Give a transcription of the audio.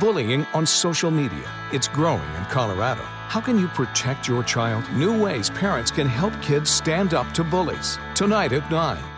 Bullying on social media. It's growing in Colorado. How can you protect your child? New ways parents can help kids stand up to bullies. Tonight at 9